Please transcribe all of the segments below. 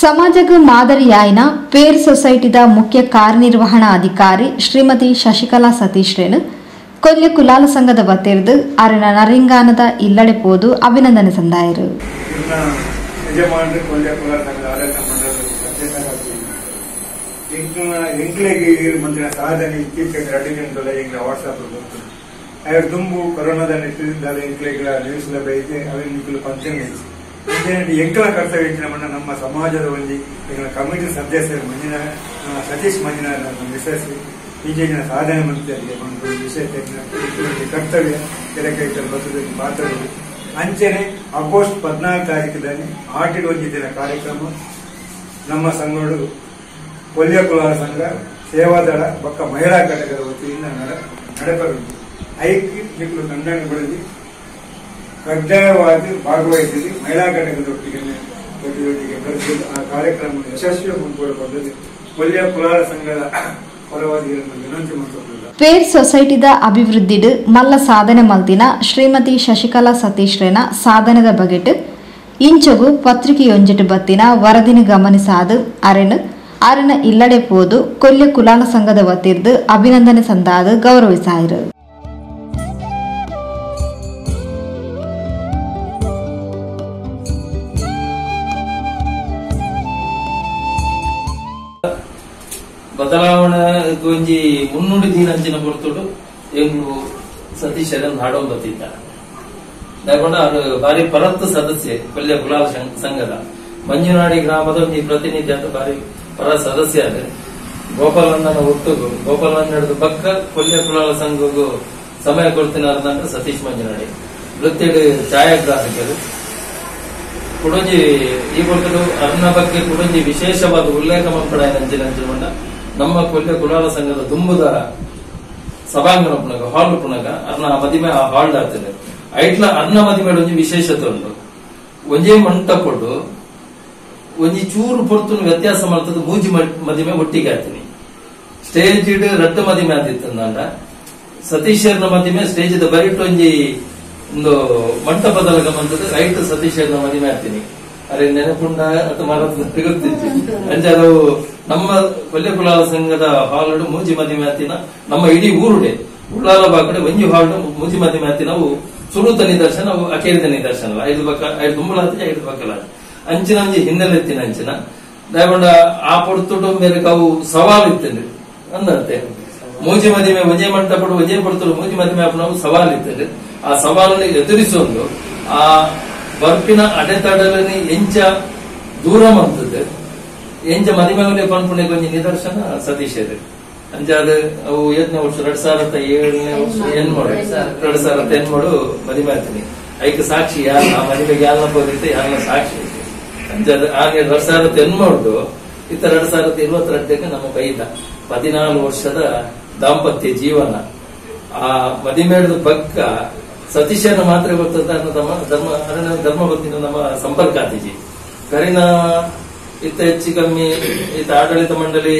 ಸಮಾಜಕ್ಕೆ ಮಾದರಿಯಾಯಿನ ಪೇರ್ ಸೊಸೈಟಿದ ಮುಖ್ಯ ಕಾರ್ಯನಿರ್ವಹಣಾ ಅಧಿಕಾರಿ ಶ್ರೀಮತಿ ಶಶಿಕಲಾ ಸತೀಶ್ ರೇಣು ಕೊಲ್ಯ ಕುಲಾಲ ಸಂಘದ ವತಿರ್ದು ಅರಣ ನರಿಂಗಾನದ ಇಲ್ಲಡೆ ಪೋದು ಅಭಿನಂದನೆ ಸಂದಾಯರು. ದುಂಬು ಕೊರೋನಾದ ನಿಟ್ಟಿನಿಂದ ಇಂಕ್ಲೆಗಳ ನ್ಯೂಸ್ಲ ಬೈತೆ ಅವನ್ ನಿಕ್ಕಲು ಪಂಚಮಿ ಹೆಚ್ಚು ಇದೇನಂటే ಎಂಕಲ ಕರ್ತವ್ಯ ನಮ್ಮ ಸಮಾಜದ ಒಂದು ಈಗಿನ ಕಮಿಟಿ ಸದಸ್ಯ ಮಂಜಿನ ಸತೀಶ್ ಮಂಜುನಾಥ್ ನಮ್ಮ ಬಿಜೆಪಿ ಸಾಧನೆ ಮಂತ್ರಿಯಲ್ಲಿ ಒಂದು ವಿಷಯ ಕರ್ತವ್ಯ ತೆರೆಕೈತಲು ಬದುಕಿ ಪಾತ್ರಗಳು. ಅಂಚೆನೆ ಆಗಸ್ಟ್ ಪದ್ನಾಲ್ಕು ತಾರೀಕಿನಲ್ಲಿ ಆಟಿಡ್ ಒಂದಿದ್ದಿನ ಕಾರ್ಯಕ್ರಮ. ನಮ್ಮ ಸಂಘಗಳು ಕೊಲ್ಯ ಕುಲಾರ ಸಂಘ ಸೇವಾದಳ ಪಕ್ಕ ಮಹಿಳಾ ಘಟಕದ ವತಿಯಿಂದ ನಡೆ ನಡೆಪಬೇಕು ಐಕಿ ಮಿಕ್ಕಲು ತಂಡಗಳಲ್ಲಿ ಕಡ್ಡಾಯವಾಗಿ ಭಾಗವಹಿಸಿ ಮಹಿಳಾ ಘಟಕದೊಟ್ಟಿಗೆ ಜೊತೆಯೊಟ್ಟಿಗೆ ಕರೆಸಿ, ಆ ಕಾರ್ಯಕ್ರಮ ಯಶಸ್ವಿ ಮುಂದುವರೆ ಬಂದಿದೆ ಕೊಲ್ಯ ಕುಲಾರ ಸಂಘದ ಪರವಾಗಿ ನಾನು ವಿನಂತಿ ಮಾಡಿಕೊಳ್ಳುತ್ತೇನೆ ಪೇರ್ ಸೊಸೈಟಿದ ಅಭಿವೃದ್ಧಿಡ್ ಮಲ್ಲ ಸಾಧನೆ ಮಲ್ತಿನ ಶ್ರೀಮತಿ ಶಶಿಕಲಾ ಸತೀಶ್ ರೇನ ಸಾಧನೆದ ಬಗೆಟ್, ಇಂಚಗು ಪತ್ರಿಕೆಯೊಂಜಿಟ್ ಬತ್ತಿನ ವರದಿನ ಗಮನಿಸಾದು ಅರೆನು, ಅರೆನ ಇಲ್ಲಡೆ ಪೋದು ಕೊಲ್ಯ ಕುಲಾಲ ಸಂಘದ ವತಿರ್ದು ಅಭಿನಂದನೆ ಸಂದಾದು ಗೌರವಿಸಾಯಿರು. ಬದಲಾವಣೆ ಒಂಜಿ ಮುನ್ನುಡಿ ದೀನಂಚಿನ ಕೊಡ್ತುಡು ಎಂಗು ಸತೀಶರನ್ ಹಾಡೋ ಬತ್ತಿದ್ದ. ದಾಕೊಂಡ ಅದು ಬಾರಿ ಪರತ್ ಸದಸ್ಯೆ ಕೊಲ್ಯ ಗುಲಾಲ್ ಸಂಘದ. ಮಂಜುನಾಡಿ ಗ್ರಾಮದ ಒಂಜಿ ಪ್ರತಿನಿಧಿ ಅಂತ ಬಾರಿ ಪರ ಸದಸ್ಯ ಅದೇ ಗೋಪಾಲಣ್ಣನ ಒಟ್ಟುಗು ಗೋಪಾಲಂದ ಬಕ್ಕ ಕೊಲ್ಯ ಗುಲಾಲ ಸಂಘಗೂ ಸಮಯ ಕೊಡ್ತೀನಿ ಸತೀಶ್ ಮಂಜುನಾಡಿ. ವೃತ್ತಿಡ್ ಛಾಯಾಗ್ರಾಹಕರು. ಕುಡಂಜಿ ಈ ಕೊಡ್ತಡು ಅರ್ನ ಬಗ್ಗೆ ಕುಡಂಜಿ ವಿಶೇಷವಾದ ಉಲ್ಲೇಖ ಮಾಡ್ಕೊಡ ನಂಚಿನ ನಮ್ಮ ಕೊಲ್ಯ ಕುಲಾಲ ಸಂಘದ ತುಂಬುದ ಸಭಾಂಗಣ ಪುನಗ ಹಾಲ್ ಪುನಗ, ಅರ್ನ ಮದಿಮೆ, ಆ ಹಾಲ್ ಆಗ್ತದೆ ಐಟ್ಲ ಅನ್ನ ಮದಿಮೆಡ್ ಒಂಜಿ ವಿಶೇಷತೆ ಉಂಟು. ಒಂಜೇ ಮಂಟಪಡು, ಒಂಜಿ ಚೂರು ಪೊರ್ತುನು ವ್ಯತ್ಯಾಸ ಮಾಡ್ತದ, ಮೂಜಿ ಮದಿಮೆ ಒಟ್ಟಿಗೆ ಆಗ್ತೀನಿ ಸ್ಟೇಜ್ ಇಡ್ ರಟ್ಟು ಮದಿಮೆ ಸತೀಶ್ ಸತೀಶರ್ನ ಮದಿಮೆ ಸ್ಟೇಜ್ ಬರಿಟ್ಟು ಒಂಜಿ, ಒಂದು ಮಂಟಪದ ಬಂದದ್ದು ರೈಟ್ ಸತೀಶರ್ನ ಮದಿಮೆ ಆಗ್ತೀನಿ ಅರೆ ನೆನಪುಂಡ ಅಥವಾ ಗೊತ್ತಿತ್ತು ಅಂಚೆ ಅದು ನಮ್ಮ ಕೊಲ್ಲೆ ಕುಲಾಲ ಸಂಘದ ಹಾಲ್ ಮೂಜಿ ಮದಿಮೆ ಮ್ಯಾತಿನ ನಮ್ಮ ಇಡೀ ಊರುಡೆ, ಉಳ್ಳಾಲ ಬಾಕಡೆ ಒಂಜಿ ಹಾಲ್ ಮೂಜಿ ಮದಿಮೆ ಆತಿನ ಅವು ಸುರುತ ನಿದರ್ಶನ ಅವು ನಿದರ್ಶನ ಐದು ಪಕ್ಕ ಐದು ದುಂಬಲ ಐದು ಪಕ್ಕಲ ಅಂಚಿನ ಒಂಜಿ ಹಿನ್ನೆಲೆ ಎತ್ತಿನ ಅಂಚಿನ. ದಯಗೊಂಡ ಆ ಪೊಡ್ತುಡು ಮೇಲೆ ಅವು ಸವಾಲ್ ಇತ್ತಂದ್ರೆ ಅಂದಂತೆ, ಮೂಜಿ ಮದಿಮೆ ಒಂಜೆ ಮಂಟ ಪಡು ಒಂಜೆ ಪಡ್ತುಡು ಮೂಜಿ ಮದಿಮೆ ನಾವು ಸವಾಲ್ ಇತ್ತಂದ್ರೆ ಆ ಸವಾಲನ್ನು ಎದುರಿಸೊಂದು, ಆ ಬರ್ಪಿನ ಅಡೆತಡಲನೆ ಎಂಚ ದೂರ ಮಂತದ್ದು ಎಂಚ ಮದಿಮಗನೆ ಪನ್ಪುಣೆ ಕೊಂಚ ನಿದರ್ಶನ ಸತೀಶ್ ಅಂಜಾದ ಅವು ಏಳನೇ ವರ್ಷ ಎರಡ್ ಸಾವಿರದ ಏಳನೇ ವರ್ಷ ಎನ್ಮೋಡು ಎರಡ್ ಸಾವಿರದ ಮಾಡು? ಮದಿ ಆಗ್ತೀನಿ. ಐಕ ಸಾಕ್ಷಿ ಯಾರ? ಆ ಮದಿಮೆ ಯಾರನ್ನ ಹೋಗಿತ್ತು ಯಾರನ್ನ ಸಾಕ್ಷಿ ಅಂಚ ಅದು ಆಗ ಎರಡ್ ಸಾವಿರದ ಎನ್ಮೋಡು ಇತ್ತ ಎರಡ್ ಸಾವಿರದ ಇರುವತ್ತರಡ್ಡಕ್ಕೆ ನಮ್ಮ ಬೈದ ಹದಿನಾಲ್ಕು ವರ್ಷದ ದಾಂಪತ್ಯ ಜೀವನ. ಆ ಮದಿಮೇಳದ ಪಕ್ಕ ಸತೀಶನ ಮಾತ್ರ ಗೊತ್ತಂತ ಧರ್ಮ ಅರಣ್ಯ, ಧರ್ಮ ಗೊತ್ತಿನ ನಮ್ಮ ಸಂಪರ್ಕ ಆತಿಜಿ ಕರಿನ ಇತ್ತ ಹೆಚ್ಚು ಕಮ್ಮಿ ಇತ್ತ ಆಡಳಿತ ಮಂಡಳಿ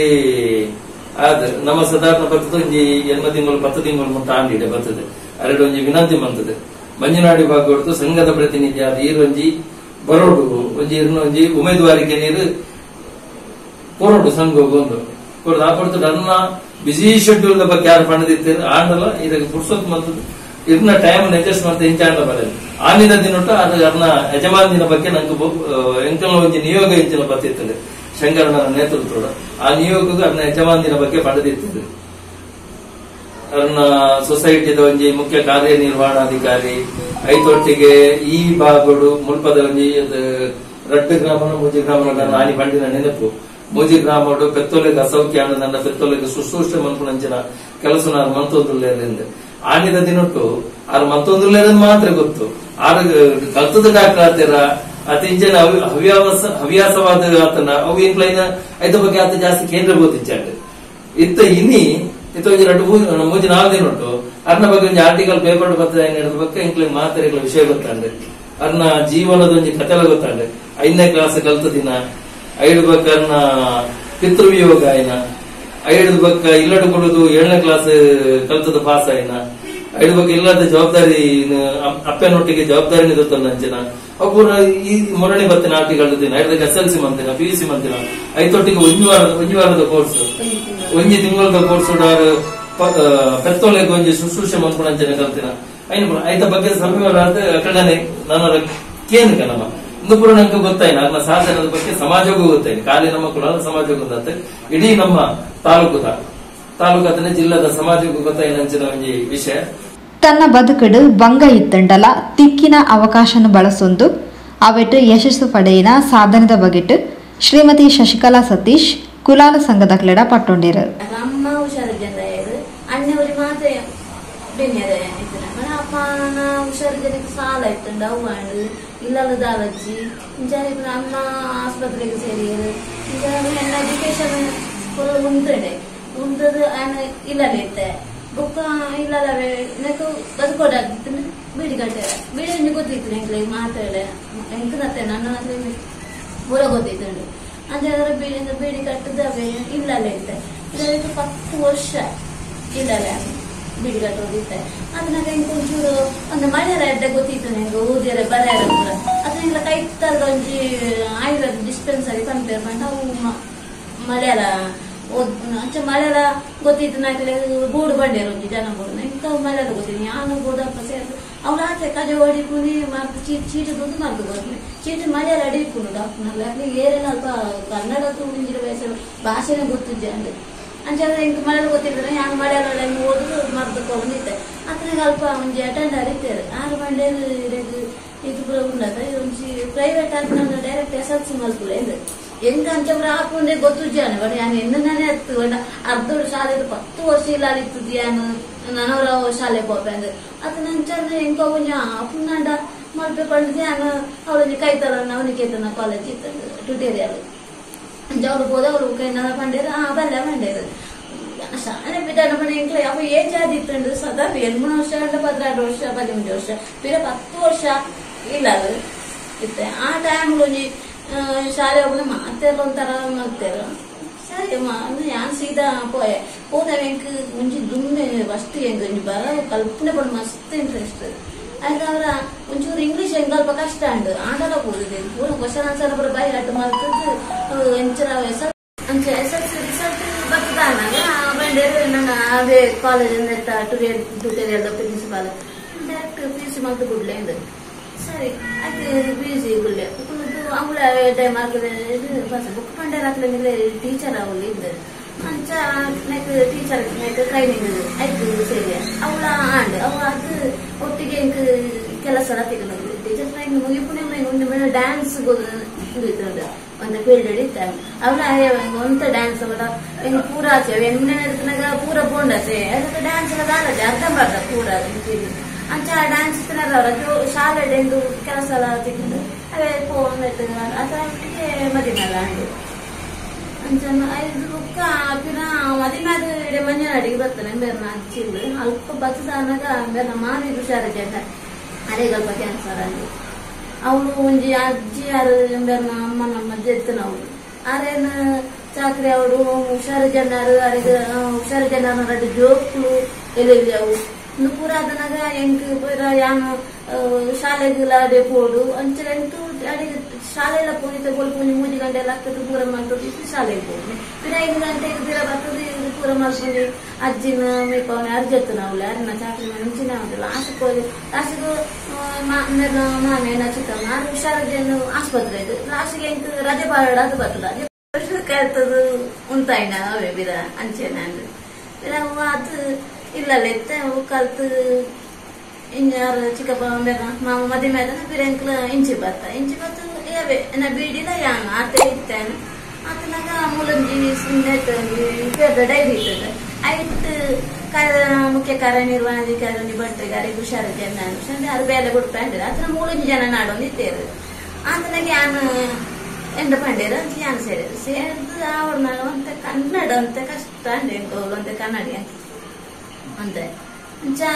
ಆದ, ನಮ್ಮ ಸಾಧಾರಣ ಬರ್ತದೆ ಎನ್ಮ ತಿಂಗಳು, ಪತ್ತು ತಿಂಗಳು ಮುಂತ ಆಂಡಿಡೆ ಬರ್ತದೆ. ಎರಡು ಒಂಜಿ ವಿನಂತಿ ಬಂತದೆ ಮಂಜುನಾಡಿ ಭಾಗ ಹೊರತು ಸಂಘದ ಪ್ರತಿನಿಧಿ ಆದ ಈರೊಂಜಿ ಬರೋಡು, ಒಂಜಿ ಒಂಜಿ ಉಮೇದುವಾರಿಕೆ ನೀರು ಕೊರೋಡು ಸಂಘ ಒಂದು ಕೊಡೋದು ಆ ಕೊಡ್ತು ನನ್ನ ಬಿಸಿ ಶೆಡ್ಯೂಲ್ ಬಗ್ಗೆ ಯಾರು ಪಣದಿರ್ತೀರಿ ಆಂಡಲ್ಲ, ಇದಕ್ಕೆ ಪುರ್ಸೊತ್ ಮತ್ತು ಇರ್ನ ಟೈಮ್ ಅಡ್ಜಸ್ಟ್ ಮಾಡ್ತಾ ಇಂಚಾಂಡ ಬರಲಿ ಆನಿನ ದಿನೊಟ್ಟು ಅದು ಅದನ್ನ ಯಜಮಾನಿನ ಬಗ್ಗೆ ನಂಗೆ ಎಂಕಲ್ನ ಒಂದು ನಿಯೋಗ ಇಂಚಿನ ಬರ್ತಿತ್ತದೆ ಶಂಕರನ ನೇತೃತ್ವದ. ಆ ನಿಯೋಗಕ್ಕೂ ಅದನ್ನ ಯಜಮಾನಿನ ಬಗ್ಗೆ ಪಡೆದಿರ್ತದೆ ಅದನ್ನ ಸೊಸೈಟಿದ ಒಂಜಿ ಮುಖ್ಯ ಕಾರ್ಯನಿರ್ವಹಣಾಧಿಕಾರಿ ಐತೊಟ್ಟಿಗೆ ಈ ಭಾಗಗಳು ಮುಲ್ಪದ ಒಂಜಿ ರಟ್ಟು ಗ್ರಾಮ ಮೂಜಿ ಗ್ರಾಮನ ನಾನಿ ಬಂಡಿನ ನೆನಪು. ಮೂಜಿ ಗ್ರಾಮಡು ಪೆತ್ತೊಲೆಗೆ ಅಸೌಖ್ಯ ನನ್ನ ಪೆತ್ತೊಲೆಗೆ ಶುಶ್ರೂಷೆ ಮನ್ಪುನಂಚಿನ ಕೆಲಸ ನಾನು ಮಂತೊಂದುಲ್ಲೇರಿಂದ ಆನಿದ ದಿನಟ್ಟು ಆರು ಮತ್ತೊಂದು ಮಾತ್ರ ಗೊತ್ತು. ಆರು ಕಲ್ತದ ಡಾಕ್ಟರ್ ಅತಿ ಹವ್ಯ- ಹವ್ಯಾಸ ಹವ್ಯಾಸವಾದ ಆತನ, ಅವು ಇಂಕ್ಲೈನ ಐದ ಬಗ್ಗೆ ಆತ ಜಾಸ್ತಿ ಕೇಂದ್ರ ಬೋಧಿಂಚಾಗ ಇತ್ತ ಇನ್ನಿ ಇತ್ತ ಒಂಜಿ ಮೂರು ಮೂಜಿ ನಾಲ್ಕು ದಿನ ಉಂಟು. ಅರ್ನ ಬಗ್ಗೆ ಒಂದು ಆರ್ಟಿಕಲ್ ಪೇಪರ್ ಬರ್ತದೆ ಹೇಳಿದ ಬಗ್ಗೆ ಇಂಕ್ಲೆ ಮಾತಾಡಿಗಳ ವಿಷಯ ಗೊತ್ತಾಂಡೆ ಅರ್ನ ಜೀವನದ ಒಂಜಿ ಕಥೆಲ ಗೊತ್ತಾಂಡೆ ಐದನೇ ಕ್ಲಾಸ್ ಕಲ್ತ ದಿನ, ಐದು ಬಗ್ಗೆ ಅರ್ನ ಪಿತೃವಿಯೋಗ ಆಯ್ನ ಐದು ಬಕ್ಕ ಇಲ್ಲಡು ಕೊಡುದು ಏಳನೇ ಕ್ಲಾಸ್ ಕಲ್ತದ ಪಾಸ್ ಆಯ್ನ. ಐದು ಬಕ್ಕ ಇಲ್ಲದ ಜವಾಬ್ದಾರಿ ಅಪ್- ಅಪ್ಪನೊಟ್ಟಿಗೆ ಜವಾಬ್ದಾರಿ ಗೊತ್ತಲ್ಲ ಅಂಚಿನ ಒಬ್ಬರ ಈ ಮೊರಳಿ ಬತ್ತಿನ ನಾಟಿ ದಿನ ಐದಕ್ಕೆ ಎಸ್ ಎಲ್ ಸಿ ಮಂತಿನ ಪಿ ಯು ಸಿ ಮಂತಿನ ಐದೊಟ್ಟಿಗೆ ಒಂಜಿ ವಾರದ ಒಂಜಿ ವಾರದ ಕೋರ್ಸ್ ಒಂಜಿ ತಿಂಗಳದ ಕೋರ್ಸ್ ಪೆತ್ತೋಳೆ ಒಂಜಿ ಶುಶ್ರೂಷೆ ಅಂಚನೆ ಕಲ್ತಿನ. ಐದು ಐತ ಬಗ್ಗೆ ಸಮಯ ಕಡನೆ ನಾನು ಕೇನ್ ನಮ್ಮ. ಇಂದು ಕೂಡ ನಮ್ಗೆ ಗೊತ್ತಾಯ್ನ. ನನ್ನ ಸಾಧನದ ಬಗ್ಗೆ ಸಮಾಜಕ್ಕೂ ಗೊತ್ತಾಯ್ತು ಖಾಲಿ ನಮ್ಮ ಕುಲದ ಸಮಾಜಕ್ಕೂ ಗೊತ್ತಾಯ್ತು ಇಡೀ ನಮ್ಮ ತಾಲೂಕು ತಾಲೂಕು ಅದನ್ನೇ ಜಿಲ್ಲಾದ ಸಮಾಜಕ್ಕೂ ಗೊತ್ತಾಯ್ನ ಅಂಚಿನ ಒಂಜಿ ವಿಷಯ. ತನ್ನ ಬದುಕಡು ಬಂಗ ಇತ್ತಂಡಲ ತಿಕ್ಕಿನ ಅವಕಾಶನ ಬಳಸೊಂದು ಅವೆಟ್ಟು ಯಶಸ್ಸು ಪಡೆಯಿನ ಸಾಧನದ ಬಗೆಟ್ ಶ್ರೀಮತಿ ಶಶಿಕಲಾ ಸತೀಶ್ ಕುಲಾಲ ಸಂಘದ ಕ್ಲೆಡ ಪಟ್ಟೊಂಡಿರು. ಅಣ್ಣವ್ರಿಗೆ ಮಾತ್ರ ಸಾಲ ಇತ್ತಂಡ ಅವು ಅಂಡು ಇಲ್ಲಲ್ಲ ದಾಲಜ್ಜಿ ಇಂಚಾರಿ ಅಮ್ಮ ಆಸ್ಪತ್ರೆಗೆ ಸೇರಿಯರು ಈಗ ಹೆಣ್ಣ ಎಜುಕೇಶನ್ ಫುಲ್ ಉಂಟಂಡೆ ಉಂಟದು. ಅಣ್ಣ ಇಲ್ಲಲ್ಲ ಇತ್ತೆ ಬುಕ್ಕ ಇಲ್ಲಲ್ಲವೇ ನೆಕ್ಕು ಬದುಕೋಡಾಗಿತ್ತು ಬೀಡಿ ಕಟ್ಟೆ ಬೀಡಿ ಹಣ್ಣು ಗೊತ್ತಿತ್ತು ನಂಗೆ ಮಾತಾಡೆ ಹೆಂಗ್ ನತ್ತೆ ನನ್ನ ಹತ್ರ ಪೂರ ಗೊತ್ತಿತ್ತು ಅಂದ್ರೆ ಬೀಡಿ ಬೀಡಿ ಕಟ್ಟದವೆ ಇಲ್ಲಲ್ಲ ಇತ್ತೆ ಪತ್ತು ವರ್ಷ ಇಲ್ಲಲ್ಲ. ಬೀಡಿ ಓದಿದ್ದೆ ಅದನ್ನ ಹೆಂಗ್ ಒಂಚೂರು ಒಂದು ಮಳೆಯರ ಎಡ್ಡೆ ಗೊತ್ತಿತ್ತು ನನಗೆ ಊದಿಯರ ಬರೆಯರ ಅದನ್ನೆಲ್ಲ ಕೈ ತರದ ಒಂಜಿ ಆಯುರ್ವೇದ ಡಿಸ್ಪೆನ್ಸರಿ ಕಂಪೇರ್ ಮಾಡಿ ಅವು ಮಳೆಯರ ಓದ್, ಅಂಚ ಮಳೆಯರ ಗೊತ್ತಿತ್ತು ನಾಯ್ತಲೆ ಗೂಡು ಬಂಡೇರು ಒಂಜಿ ಜನ ಬೋಡು ಇಂಥ ಮಲಯಾಳ ಗೊತ್ತಿತ್ತು ಯಾನು ಬೋಡಪ್ಪ ಸೇರ್ದು ಅವ್ರು ಆಚೆ ಕಜೆ ಹೊಡಿಪುನಿ ಮರ್ದು ಚೀಟ್ ಚೀಟ್ ದುಡ್ಡು ಮರ್ದು ಬರ್ತೀನಿ ಚೀಟ್ ಮಲಯಾಳ ಅಡಿಕೊಂಡು ಡಾಕ್ಟರ್ನಲ್ಲಿ ಅಲ್ಲಿ ಏರೇನ ಅಲ್ಪ ಕನ್ನಡ ತುಂಬಿಂಜಿರ ವಯಸ್ಸು ಭಾಷೆನೇ ಗೊತ್ತಿದ್ದೆ ಅಂದೆ ಅಂಚಾದ್ರೆ ಇಂಕ ಮಳೆ ಗೊತ್ತಿದ್ರೆ ಯಾನು ಮಲಯಾಳ ಓದುದು ಮರ್ದು ಕೊಂಡಿದ್ದೆ ಅದ್ರಿಗೆ ಅಲ್ಪ ಒಂಜಿ ಅಟೆಂಡ್ ಅರಿತಾರೆ ಆರು ಮಂಡೇದು ಇದು ಪೂರ ಉಂಡದ ಒಂಜಿ ಪ್ರೈವೇಟ್ ಆದ್ರೆ ನಾನು ಡೈರೆಕ್ಟ್ ಎಸ್ ಎಲ್ ಸಿ ಮಲ್ಪುಲೆ ಇದೆ ಎಂತ ಅಂಚಬ್ರ ಹಾಕೊಂಡೆ ಗೊತ್ತು ಜಾನೆ ಬಟ್ ನಾನು ಎನ್ನನೇ ಬಟ್ ಅರ್ಧ ಶಾಲೆ ಪತ್ತು ವರ್ಷ ಇಲ್ಲ ಇತ್ತು ಯಾನು ನನವರ ಶಾಲೆ ಪೋಪೆ ಅಂದ್ರೆ ಅದನ್ನ ನಂಚಂದ್ರೆ ಹೆಂಗ ಒಂಜ ಅಪ್ಪನಂಡ ಮಲ್ಪೆ ಪಂಡಿದ ಯಾನು ಅವಳಿಗೆ ಕೈತಲ ನವನಿಕೇತನ ಕಾಲೇಜ್ ಇತ್ತು ಟ್ಯುಟೋರಿಯಲ್ ಜವರು ಹೋದ ಅವರು ಕೈನ ಪಂಡೇರ ಆ ಬಲ್ಲ ಪಂಡೇರು ಶಾಲೆ ಬಿಟ್ಟಾನ ಪಂಡ ಎಂಕ್ಲ ಯಾವ ಏಜ್ ಆದಿತ್ತಂಡು ಸದಾ ಎಲ್ಮೂರು ವರ್ಷ ಅಂಡ ಪದ್ನಾರು ವರ್ಷ ಪದಿಮೂರು ವರ್ಷ ಬೇರೆ ಪತ್ತು ವರ್ಷ ಇಲ್ಲ ಅದು ಇತ್ತೆ ಆ ಟೈಮ್ ಒಂಜಿ ಆ, ಶಾಲೆ ಹೋಗ್ಲಿ ಮಾತೆಲ್ಲ ಒಂಥರ ಮಾಡ್ತೇರು ಸರಿ ಯಾನ್ ಸೀದಾ ಪೋಯೆ ಹೋದ ಎಂಕ್ ಒಂಜಿ ದುಮ್ಮೆ ಫಸ್ಟ್ ಎಂಕ್ ಒಂಜಿ ಬರ ಕಲ್ಪನೆ ಪಡ್ ಮಸ್ತ್ ಇಂಟ್ರೆಸ್ಟ್ ಆಯ್ತು ಅವರ ಒಂಚೂರು ಇಂಗ್ಲಿಷ್ ಹೆಂಗ್ ಅಲ್ಪ ಕಷ್ಟ ಉಂಡು ಆಡಲ ಕೂದಿದೆ ಪೂರ ಕ್ವಶನ್ ಆನ್ಸರ್ ಬರ ಬೈ ಅಟ್ಟು ಮಾಡ್ತಿದ್ದು ಎಂಚರ ಹೆಸರು ಅಂಚ ಎಸ್ ಎಲ್ ಸಿ ರಿಸಲ್ಟ್ ಬರ್ತದಾನಾಗ ಬಂಡೇರು ನನ್ನ ಅದೇ college ಟುರಿಯಲ್ tutorial principal direct P C ಮಾಡ್ತು ಬಿಡ್ಲೆ ಅಂದ್ರು. ಸರಿ ಆಯ್ತು ಪಿ ಸಿ ಬಿಡ್ಲೆ ಅವಳ ಟೈಮ್ ಆಗ್ತದೆ ಬುಕ್ ಪಂಡೇರ್ ಹಾಕ್ಲಿಲ್ಲ ಟೀಚರ್ ಅವಳು ಇದ್ದರು ಅಂಚ ನೆಕ್ ಟೀಚರ್ ನೆಕ್ ಟ್ರೈನಿಂಗ್ ಆಯ್ತು ಸೇರಿ ಅವಳ ಆಂಡ್ ಅವ ಒಟ್ಟಿಗೆ ಇಂಕ್ ಕೆಲಸ ತೆಗೆದು ಟೀಚರ್ ಟ್ರೈನಿಂಗ್ ಮುಗಿಪುಣೆ ಒಂದು ಮೇಲೆ ಡ್ಯಾನ್ಸ್ ಇರ್ತದೆ ಒಂದು ಫೀಲ್ಡ್ ಇತ್ತ ಅವಳ ಒಂತ ಡ್ಯಾನ್ಸ್ ಅವಳ ಹೆಂಗ್ ಪೂರ ಆಚೆ ಎಣ್ಣೆ ಇರ್ತನಾಗ ಪೂರ ಬೋಂಡಸೆ ಅದಕ್ಕೆ ಡ್ಯಾನ್ಸ್ ಎಲ್ಲ ದಾಲದೆ ಅರ್ಧ ಬರ್ದ ಪೂರ ಅಂಚ ಡ್ಯಾನ್ಸ್ ಇರ್ತನಾಗ ಅವ್ರ ಶಾಲೆ ಕೆಲಸ ಎಲ್ಲ ತೆಗೆದು ಅವೇ ಫೋನ್ ಅದಕ್ಕೆ ಮದಿನಲ್ಲ ಅಂಡು ಅಂಚನ ಐದು ಬುಕ್ಕ ಪಿನ ಮದಿನಾದ ಇಡೆ ಮಂಜನ ಅಡಿಗೆ ಬರ್ತಾನೆ ಬೇರೆ ಹಚ್ಚಿಲ್ಲ ಅಲ್ಪ ಬತ್ತದಾನಾಗ ಬೇರೆ ಮಾರಿ ಅಂತ ಅದೇ ಸ್ವಲ್ಪ ಕ್ಯಾನ್ಸರ್ ಅಲ್ಲಿ. ಅವಳು, ಒಂಜಿ ಅಜ್ಜಿ, ಯಾರು ಬೇರೆ ಅಮ್ಮ, ನಮ್ಮ ಅಜ್ಜಿ ಎತ್ತನ ಅವಳು ಆರೇನು ಚಾಕ್ರಿ ಅವಳು, ಹುಷಾರು ಜನರು ಅಡಿಗೆ ಹುಷಾರು ಜನರು ಜೋಕ್ಲು ಎಲ್ಲಿ ಅವು ಪೂರ ಅದನಾಗ ಎಂಕ್ ಪೂರ ಯಾನು ಶಾಲೆಗೆಲ್ಲ ಅಡೆ ಪೋಡು ಅಂಚೆ ಎಂಟು ಅಡಿಗೆ ಶಾಲೆಲ್ಲ ಪೋಡಿತ ಬೋಲ್ ಪೂಜೆ ಮೂಜಿ ಗಂಟೆ ಎಲ್ಲ ಆಗ್ತದೆ, ಪೂರ ಮಾಡ್ಕೊಂಡು ಶಾಲೆಗೆ ಹೋಗಿ ದಿನ ಐದು ಗಂಟೆಗೆ ದಿನ ಬರ್ತದೆ ಇದು ಪೂರ ಮಾಡ್ಕೊಂಡು ಅಜ್ಜಿನ ಮೇಪವನ ಅರ್ಜತ್ತು ನಾವು ಯಾರನ್ನ ಚಾಕ್ರಿ ಮುಂಚಿನ ಆಗಲ್ಲ ಆಸಕ್ಕೆ ಹೋಗಿ ಲಾಸ್ಟ್ಗೆ ಮಾಮೆ ನಚಿತಮ್ಮ ಅದು ಹುಷಾರಿದ್ದೇನು ಆಸ್ಪತ್ರೆ ಇದು. ಲಾಸ್ಟ್ಗೆ ಎಂಟು ರಜೆ ಬಾರಡ ಅದು ಬರ್ತದೆ. ಕಲ್ತದು ಉಂತಾಯ್ನ ಅವೇ ಬಿರ ಅಂಚೆನ ಅಂದ್ರೆ ಅದು ಇಲ್ಲಲ್ಲ ಎತ್ತ ಕಲ್ತು ಇಂಜಾರು ಚಿಕ್ಕಪ್ಪ ಬೇಗ ಮಾಮ ಮದುವೆ ಮೇಲೆ ಬಿರಂಕ್ಲ ಇಂಚಿ ಬತ್ತ ಇಂಚಿ ಬತ್ತು ಯಾವೆ ನಾ ಬೀಡಿಲ ಯಾನ ಆತ ಇತ್ತೇನೆ ಆತನಾಗ ಮೂಲಂಜಿ ಸುಮ್ಮನೆ ಡೈರಿ ಇರ್ತದೆ ಆಯ್ತು ಕಾರ್ಯ ಮುಖ್ಯ ಕಾರ್ಯನಿರ್ವಹಣಾಧಿಕಾರಿ ಬಂಟ್ರಿಗಾರಿ ಹುಷಾರಿಗೆ ನಾನು ಸಂಡೆ ಅದು ಬೇಲೆ ಅಂದ್ರೆ ಆತನ ಮೂಲಂಜಿ ಜನ ನಾಡೊಂದು ಇತ್ತೇರು ಆತನಾಗ ಯಾನು ಎಂಡ ಪಂಡೇರು ಅಂತ ಯಾನು ಸೇರಿದ್ರು ಸೇರಿದು ಅವ್ರನ್ನ ಅಂತ ಕನ್ನಡ ಅಂತ ಕಷ್ಟ ಅಂದೆ ಅಂತ ಕನ್ನಡಿ ಅಂತ ಅಂತೆ ಚಾ,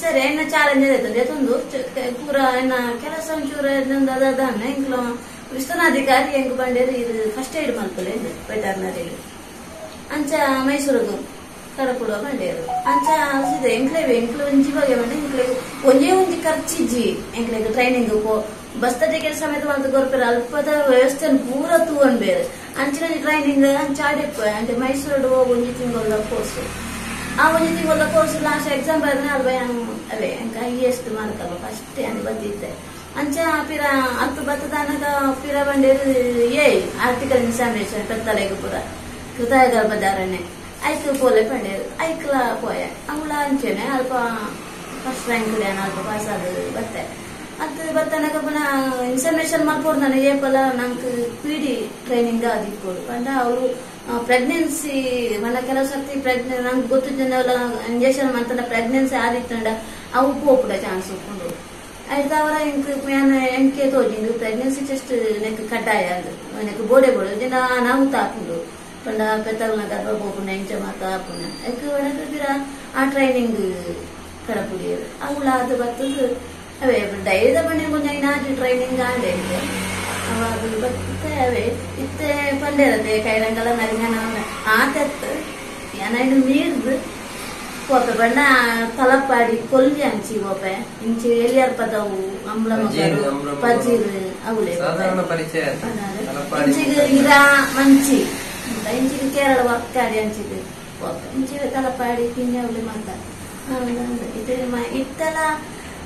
ಸರಿ ಎನ್ನ ಚಾಲೆಂಜ್ ಆಯ್ತದೆ ತಂದು ಪೂರ ಎನ್ನ ಕೆಲಸ ಒಂಚೂರು ಎನ್ನೊಂದು ಅದ ಅದನ್ನ ಇಂಕ್ಲ ವಿಸ್ತರಣಾಧಿಕಾರಿ ಹೆಂಗ್ ಬಂಡೇರಿ, ಇದು ಫಸ್ಟ್ ಏಡ್ ಮಲ್ಪಲೆ ವೆಟರ್ನರಿ ಅಂಚ ಅಂಚ ಅನ್ಸಿದೆ ಎಂಕ್ಲೆವೆ ಎಂಕ್ಲೆ ಒಂಜಿ ಬಗೆ ಬಂಡೆ ಎಂಕ್ಲೆ ಒಂಜೇ ಒಂಜಿ ಖರ್ಚಿಜ್ಜಿ. ಎಂಕ್ಲೆಗ್ ಟ್ರೈನಿಂಗ್ ಬಸ್ ಟಿಕೆಟ್ ಸಮೇತ ಒಂದು ಗೊರ್ಪೇರ ಅಲ್ಪದ ವ್ಯವಸ್ಥೆ ಪೂರ ತೂವನ್ ಬೇರೆ ಅಂಚಿನ ಟ್ರೈನಿಂಗ್ ಅಂಚ ಆಡೆಪ್ಪ ಅಂತ ಮೈಸೂರು ಹೋಗಿ ಒಂಜಿ ತಿಂಗಳ ಕೋರ್ಸ್ ಆ ಒಂಜಿ ಒಂದು ಕೋರ್ಸ್ ಲಾಸ್ಟ್ ಎಕ್ಸಾಮ್ ಬರೆದ್ರೆ ಅಲ್ವ ಅವೇ ಹೈಯೆಸ್ಟ್ ಮಾರ್ಕ್ ಅಲ್ವ ಫಸ್ಟ್ ಅಂತ ಬಂದಿದ್ದೆ. ಅಂಚ ಪಿರ ಹತ್ತು ಬತ್ತದ ಅನ್ನದ ಪಿರ ಬಂಡೇರು, ಏ ಆರ್ಟಿಕಲ್ ಇನ್ಫಾರ್ಮೇಶನ್ ಪೆತ್ತಲೆಗ್ ಪುರ ಕೃತಯ ಗರ್ಭಧಾರಣೆ ಐಕ್ ಪೋಲೆ ಪಂಡೇರು ಐಕ್ಲ ಪೋಯ, ಅವಳ ಅಂಚೆನೆ ಅಲ್ಪ ಫಸ್ಟ್ ರ್ಯಾಂಕ್ ಅಲ್ಪ ಪಾಸ್ ಆದ ಬತ್ತೆ. ಅದು ಬತ್ತನಕ ಪುನಃ ಇನ್ಫಾರ್ಮೇಶನ್ ಮಾಡ್ಕೊಡು ನನಗೆ ಏಪಲ ನಂಗೆ ಪಿ ಡಿ ಟ್ರೈನಿಂಗ್ ಅದಿಕ್ಕೊಡು ಪಂಡ ಅವರು ಪ್ರೆಗ್ನೆನ್ಸಿ ಮನ ಕೆಲವು ಸರ್ತಿ ಪ್ರೆಗ್ನೆ ನಂಗೆ ಗೊತ್ತಿದ್ದ ಇಂಜೆಕ್ಷನ್ ಮಾಡ್ತಾನೆ ಪ್ರೆಗ್ನೆನ್ಸಿ ಆದಿತ್ತಂಡ ಅವು ಪೋಪುಡ ಚಾನ್ಸ್ ಉಂಟು ಆಯ್ತು ಅವರ ಇಂಕ್ ಮ್ಯಾನ್ ಎಂಕೆ ತೋಜಿಂದು ಪ್ರೆಗ್ನೆನ್ಸಿ ಟೆಸ್ಟ್ ನೆಕ್ ಕಡ್ಡಾಯ ಅದು ನೆಕ್ ಬೋಡೆ ಬೋಡೆ ದಿನ ನಾವು ತಾಪುಂಡು ಪಂಡ ಪೆತ್ತಲ್ನ ಗರ್ಭ ಬೋಪುಂಡ ಎಂಚ ಮಾತ ಆಪುಂಡ ಎಕ್ ಒಣಗಿರ ಆ ಟ್ರೈನಿಂಗ್ ಕಡಪುಡಿಯರು ಅವಳ ಅದು ಬರ್ತದು ಅವೇ ಧೈರ್ಯದ ಮನೆ ಕೊಂಚ ಇನ್ನಾದ್ರು ಟ್ರೈನಿಂಗ್ ಆಡೆ ಇವತ್ತೇ ಇತ್ತೆ ಪಂಡಿರತ್ತೆ ಕೈರಂಗಲ ನರಿಂಗನವನ್ನ ಆತತ್ತು ಏನಾಯ್ತು ಮೀರ್ದು போப்ப பண்ணா தலப்பாடி கொல்லி அனுச்சி போப்ப இஞ்சி எல்லியார் பதவு அம்பளம் பஜீரு அவளே சாதாரண பரிச்சயம் இஞ்சிக்கு இரா மஞ்சி இஞ்சிக்கு கேரள வக்காடி அனுச்சிக்கு போப்ப இஞ்சி தலப்பாடி பின்ன அவளே மாத்தா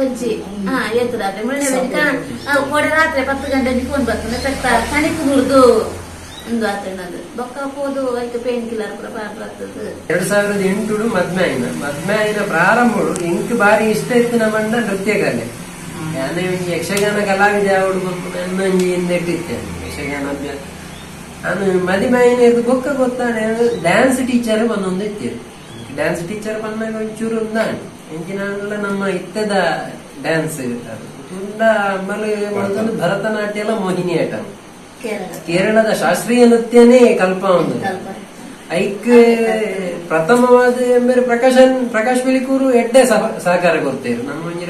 ಒಂಜಿ ಹಾ ಎತ್ತು ರಾತ್ರಿ ಮುಳ್ಳೆ ಕೊಡೆ ರಾತ್ರಿ ಪತ್ತು ಗಂಟೆ ಫೋನ್ ಬರ್ತದೆ ಕಟ್ಟ ಕಣಿಕು ಮುರಿದು ಒಂದು ಆತಣ್ಣದು ಬೊಕ್ಕ ಹೋದು ಐದು ಪೇನ್ ಕಿಲ್ಲರ್ ಪೂರ ಬರ್ತದೆ ಎರಡ್ ಸಾವಿರದ ಎಂಟುಡು ಮದ್ಮೆ ಆಯ್ನ ಮದ್ಮೆ ಆಯ್ನ ಎಂಕ್ ಬಾರಿ ಇಷ್ಟ ಇತ್ತು ನಮ್ಮಣ್ಣ ನೃತ್ಯ ಕಲೆ ನಾನು ಯಕ್ಷಗಾನ ಕಲಾವಿದ ಅವಳು ನನ್ನ ಒಂಜಿ ಹಿಂದೆಟ್ಟಿತ್ತೆ ಯಕ್ಷಗಾನ ಅಭ್ಯಾಸ ನಾನು ಮದಿಮಾಯಿನದು ಬೊಕ್ಕ ಗೊತ್ತಾನೆ. ಡ್ಯಾನ್ಸ್ ಟೀಚರ್ ಬಂದೊಂದು ಇತ್ತು ಡ್ಯಾನ್ಸ್ ಟೀಚರ್ ಬಂದಾಗ ಒಂಚೂರು ಒಂದಾಣಿ ಎಂಚಿನೆಲ್ಲ ನಮ್ಮ ಇತ್ತದ ಡ್ಯಾನ್ಸ್ ತುಂಬ ಆಮೇಲೆ ಭರತನಾಟ್ಯ. ಎಲ್ಲ ಮೋಹಿನಿ ಆಟ ಕೇರಳ ಕೇರಳದ. ಶಾಸ್ತ್ರೀಯ ನೃತ್ಯನೇ ಕಲ್ಪ ಒಂದು. ಐಕ್ ಪ್ರಥಮವಾದ ಎಂಬರು ಪ್ರಕಾಶನ್ ಪ್ರಕಾಶ್ ಬಿಳಿಕೂರು ಎಡ್ಡೆ ಸಹ- ಸಹಕಾರ ಕೊಡ್ತೇವೆ ನಮ್ಮ ಒಂಜಿ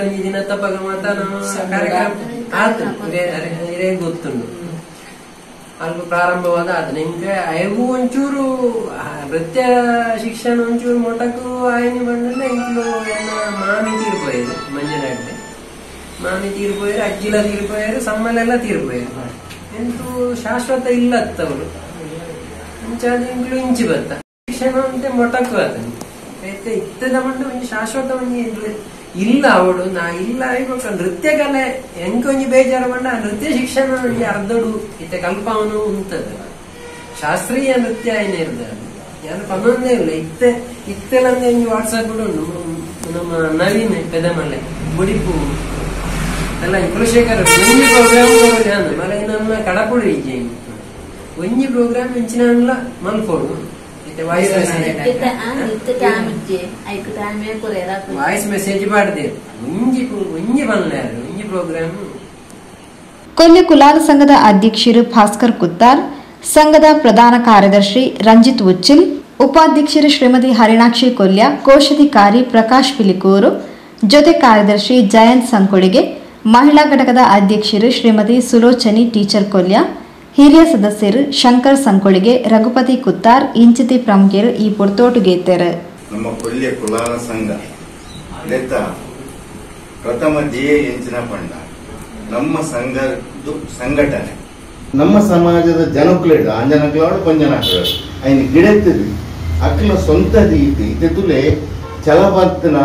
ಒಂಜಿ ದಿನ ತಪ್ಪಾಗ ಮಾತ ನಮ್ಮ ಕಾರ್ಯಕ್ರಮ ಆತು. ಗೊತ್ತುಂಡು ಅಲ್ಲಿ ಪ್ರಾರಂಭವಾದ ಆತ ನಿಮ್ಗೆ ಅಯಗೂ ಒಂಚೂರು ನೃತ್ಯ ಶಿಕ್ಷಣ ಒಂಚೂರು ಮೊಟಕು ಆಯ್ನೆ ಬಂದ್ರೆ ಇಂಟ್ಲು ಎಲ್ಲ ಮಾಮಿ ತೀರ್ಪೋಯ್ದು ಮಂಜುನಾಡ್ಲಿ. ಮಾಮಿ ತೀರ್ಪೋಯ್ರು ಅಜ್ಜಿಲ ತೀರ್ಪೋಯ್ರು ಸಮ್ಮಲೆಲ್ಲ ತೀರ್ಪೋಯ್ರು ಎಂತೂ ಶಾಶ್ವತ ಇಲ್ಲ ಇಲ್ಲತ್ತವರು. ಇಂಚಾದ ಇಂಕ್ಲು ಇಂಚಿ ಬತ್ತ. ಶಿಕ್ಷಣ ಅಂತ ಮೊಟಕು ಅದನ್ನು ಇತ್ತದ ಮಂಡ ಶಾಶ್ವತ ಮಂದಿ ಇಲ್ಲ- ಅವಳು, ನಾ ಇಲ್ಲ ಇವಾಗ ನೃತ್ಯ ಕಲೆ ಎಂಕ ಒಂಜಿ ಬೇಜಾರು ಮಾಡ ನೃತ್ಯ ಶಿಕ್ಷಣ ಅರ್ಧಡು. ಇತ್ತ ಕಲ್ಪವನು ಉಂಟದ ಶಾಸ್ತ್ರೀಯ ನೃತ್ಯ ಏನಿರ್ದ ಯಾರು ಪನ್ನೊಂದೇ ಇಲ್ಲ. ಇತ್ತ ಇತ್ತೆಲ್ಲೇ ಒಂಜಿ ವಾಟ್ಸಪ್ ಉಂಟು ನಮ್ಮ ನವೀನ್ ಪೆದಮಲೆ ಬುಡಿಪು ಅಲ್ಲ ಕುಲಶೇಖರ್ ಒಂಜಿ ಪ್ರೋಗ್ರಾಮ್ ಮಲೆ ನಮ್ಮ ಇಜ್ಜೆ. ಒಂಜಿ ಪ್ರೋಗ್ರಾಮ್ ಇಂಚಿನ ಮಲ್ಪೋಡು. ಒಂಜಿ ಒಂಜಿ ಒಂಜಿ ಪ್ರೋಗ್ರಾಮ್ ಕೊಲ್ಯ ಕುಲಾಲ ಸಂಘದ ಅಧ್ಯಕ್ಷರು ಭಾಸ್ಕರ್ ಕುತ್ತಾರ್ ಸಂಘದ ಪ್ರಧಾನ ಕಾರ್ಯದರ್ಶಿ ರಂಜಿತ್ ಉಚ್ಚಿಲ್ ಉಪಾಧ್ಯಕ್ಷರು ಶ್ರೀಮತಿ ಹರಿಣಾಕ್ಷಿ ಕೊಲ್ಯ ಕೋಶಾಧಿಕಾರಿ ಪ್ರಕಾಶ್ ಪಿಲಿಕೂರು ಜೊತೆ ಕಾರ್ಯದರ್ಶಿ ಜಯಂತ್ ಸಂಕೊಳಿಗೆ ಮಹಿಳಾ ಘಟಕದ ಅಧ್ಯಕ್ಷರು ಶ್ರೀಮತಿ ಸುಲೋಚನಿ ಟೀಚರ್ ಕೊಲ್ಯ ಹಿರಿಯ ಸದಸ್ಯರು ಶಂಕರ್ ಸಂಕೊಳಿಗೆ ರಘುಪತಿ ಕುತ್ತಾರ್, ಇಂಚಿತಿ ಪ್ರಮುಖರು ಈ ಪೊರ್ತೋಟುಗೇತರು ನಮ್ಮ ಕೊಲ್ಯ ಕುಲಾಲ ಸಂಘ ನೆತ್ತ ಪ್ರಥಮ ಜಿಎ ಎಂಚಿನ ಪಂಡ, ನಮ್ಮ ಸಂಘದ್ದು ಸಂಘಟನೆ. ನಮ್ಮ ಸಮಾಜದ ಜನಕ್ಲೇಡ್ ಅಂಜನಕ್ಲಾಡು ಪಂಜನಕ್ಲಾಡು, ಐನ್ ಅಕ್ಕನ ಅಕ್ಲ ಸ್ವಂತ ದೀತಿ ಇತ್ತುಲೆ ಚಲಭತ್ತನ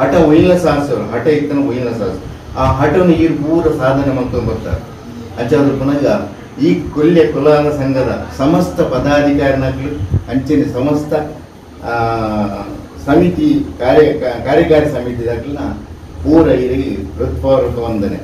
ಹಠ ಒಯ್ಲ ಸಾಸರು ಹಠ ಇತ್ತನ ಒಯ್ಲ ಸಾಸರು ಆ ಹಠವನ್ನು ಈ ಪೂರ ಸಾಧನೆ ಮಾಡ್ಕೊಂಡು ಬರ್ತಾರೆ. ಅಜ್ಜಾದ್ರು ಪುನಃ ಈ ಕೊಲ್ಲೆ ಕುಲಾನ ಸಂಘದ ಸಮಸ್ತ ಪದಾಧಿಕಾರಿನಾಗಲಿ ಅಂಚಿನ ಸಮಸ್ತ ಸಮಿತಿ ಕಾರ್ಯ, ಕಾರ್ಯಕಾರಿ ಸಮಿತಿ ದಾಖಲಿನ ಪೂರ ಇರಿ ಹೃತ್ಪೂರ್ವಕ ವಂದನೆ.